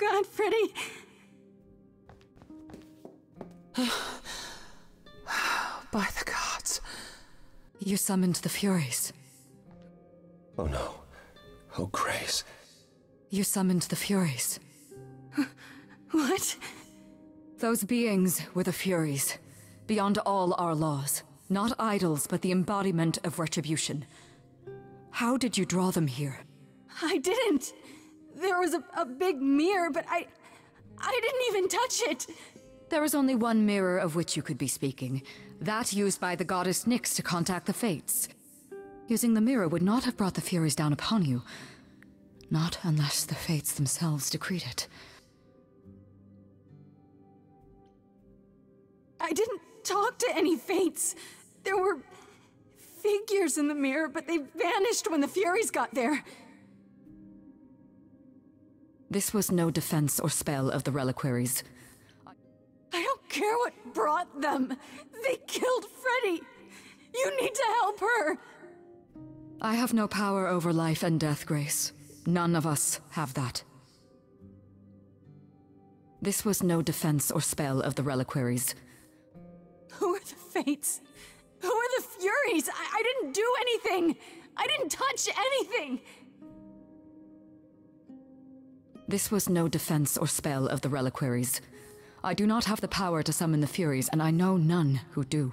god, Freddie. By the gods. You summoned the Furies. Oh no. Oh, Grace. You summoned the Furies. What? Those beings were the Furies, beyond all our laws. Not idols, but the embodiment of retribution. How did you draw them here? I didn't. There was a, a big mirror, but I. I didn't even touch it. There is only one mirror of which you could be speaking. That used by the goddess Nyx to contact the Fates. Using the mirror would not have brought the Furies down upon you. Not unless the Fates themselves decreed it. I didn't talk to any fates. There were figures in the mirror, but they vanished when the Furies got there. This was no defense or spell of the reliquaries. I don't care what brought them. They killed Freddie. You need to help her. I have no power over life and death, Grace. None of us have that. This was no defense or spell of the reliquaries. Who are the fates? Who are the Furies? I, I didn't do anything. I didn't touch anything. This was no defense or spell of the reliquaries. I do not have the power to summon the Furies, and I know none who do.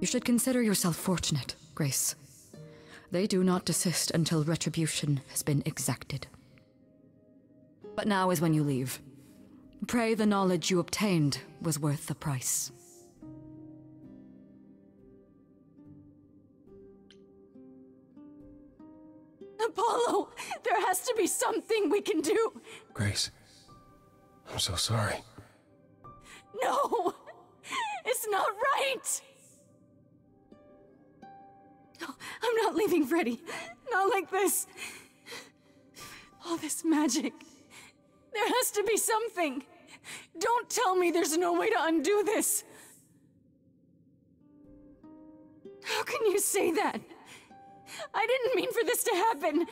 You should consider yourself fortunate, Grace. They do not desist until retribution has been exacted. But now is when you leave. Pray the knowledge you obtained was worth the price. Apollo, there has to be something we can do. Grace. I'm so sorry. No, it's not right. No, I'm not leaving Freddie. Not like this. All this magic. There has to be something. Don't tell me there's no way to undo this. How can you say that? I didn't mean for this to happen.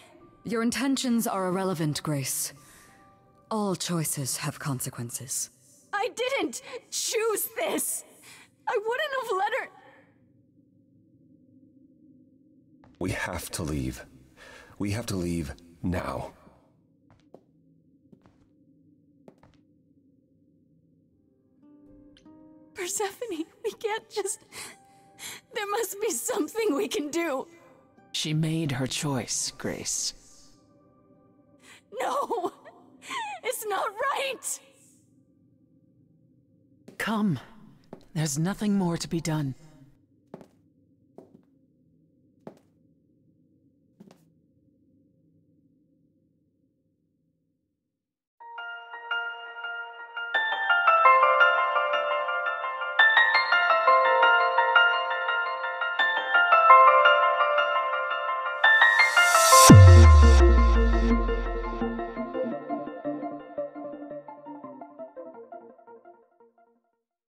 Your intentions are irrelevant, Grace. All choices have consequences. I didn't choose this. I wouldn't have let her. We have to leave. We have to leave now. Persephone, we can't just. There must be something we can do. She made her choice, Grace. No! It's not right! Come. There's nothing more to be done.